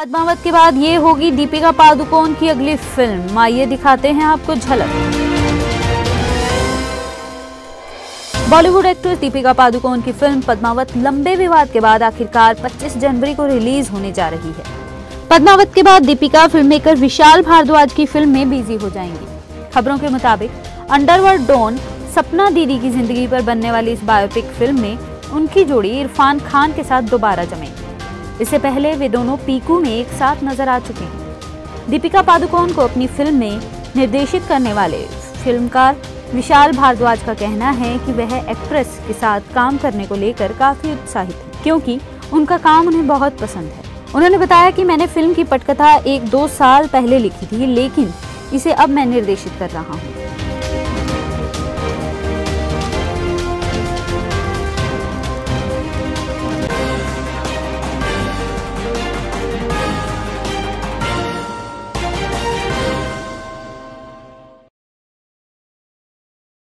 पद्मावत के बाद ये होगी दीपिका पादुकोण की अगली फ़िल्म। आइए दिखाते हैं आपको झलक। बॉलीवुड एक्ट्रेस दीपिका पादुकोण की फ़िल्म पद्मावत लंबे विवाद के बाद आखिरकार 25 जनवरी को रिलीज़ होने जा रही है। पद्मावत के बाद दीपिका फ़िल्म मेकर विशाल भारद्वाज की फ़िल्म में बिज़ी हो जाएँगी। खबरों के मुताबिक, अंडरवर्ल्ड डॉन सपना दीदी की ज़िंदगी पर बनने वाली इस बायोपिक फ़िल्म में उनकी जोड़ी इरफान खान के साथ दोबारा जमेगी। इससे पहले वे दोनों पीकू में एक साथ नज़र आ चुके हैं। दीपिका पादुकोण को अपनी फ़िल्म में निर्देशित करने वाले फिल्मकार विशाल भारद्वाज का कहना है कि वह एक्ट्रेस के साथ काम करने को लेकर काफ़ी उत्साहित है, क्योंकि उनका काम उन्हें बहुत पसंद है। उन्होंने बताया कि मैंने फ़िल्म की पटकथा एक दो साल पहले लिखी थी, लेकिन इसे अब मैं निर्देशित कर रहा हूँ।